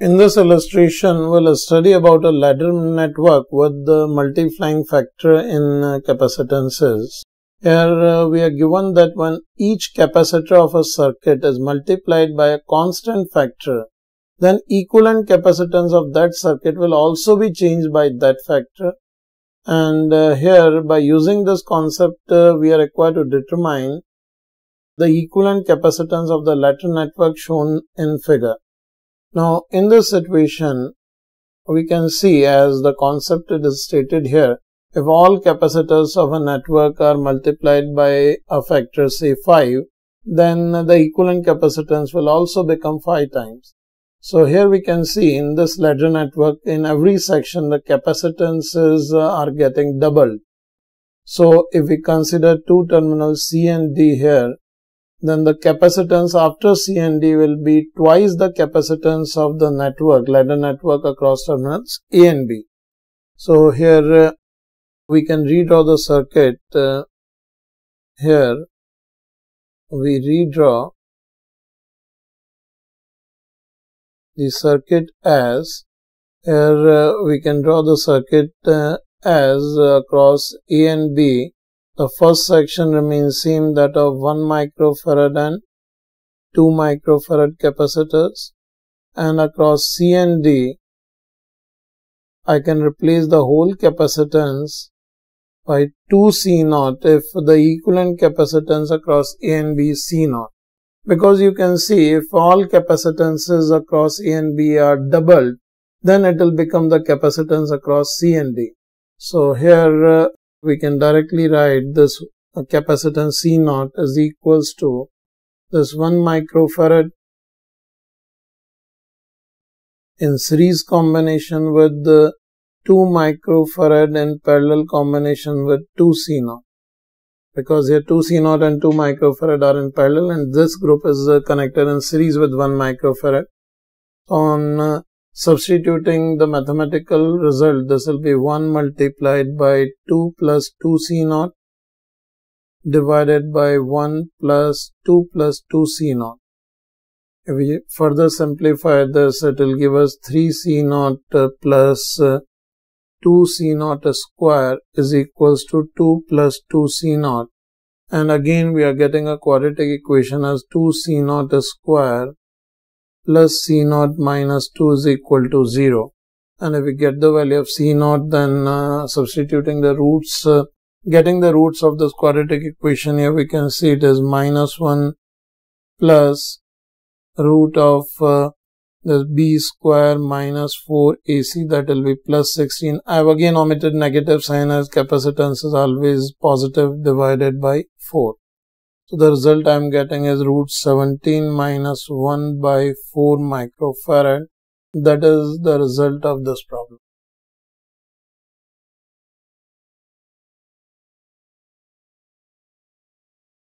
In this illustration, we'll study about a ladder network with the multiplying factor in uh, capacitances. Here uh, we are given that when each capacitor of a circuit is multiplied by a constant factor, then equivalent capacitance of that circuit will also be changed by that factor. And uh, here by using this concept, we are required to determine the equivalent capacitance of the ladder network shown in figure. Now, in this situation, we can see as the concept is stated here, if all capacitors of a network are multiplied by a factor say 5, then the equivalent capacitance will also become 5 times. So here we can see in this ladder network, in every section, the capacitances uh, are getting doubled. So if we consider two terminals C and D here, then the capacitance after C and D will be twice the capacitance of the network, ladder network across terminals A and B. So here uh, we can redraw the circuit. Uh, here we redraw the circuit as here uh, we can draw the circuit as across A and B the first section remains same that of 1 microfarad and 2 microfarad capacitors and across C and D I can replace the whole capacitance by 2 C naught if the equivalent capacitance across A and B is C naught. Because you can see if all capacitances across A and B are doubled, then it will become the capacitance across C and D. So here uh, we can directly write this capacitance C naught is equals to this 1 microfarad in series combination with the 2 microfarad in parallel combination with 2 C naught because here 2 C naught and 2 microfarad are in parallel and this group is connected in series with 1 microfarad. On Substituting the mathematical result, this will be 1 multiplied by 2 plus 2c naught divided by 1 plus 2 plus 2c naught. If we further simplify this, it will give us 3c naught uh, plus uh, 2c naught square is equals to 2 plus 2c naught. And again, we are getting a quadratic equation as 2c naught square plus C naught minus 2 is equal to 0. And if we get the value of C naught, then uh, substituting the roots, uh, getting the roots of this quadratic equation here, we can see it is minus 1 plus root of uh, this b square minus 4 ac that will be plus 16 i have again omitted negative sign as capacitance is always positive divided by 4 so the result I am getting is root 17 minus 1 by 4 microfarad. That is the result of this problem.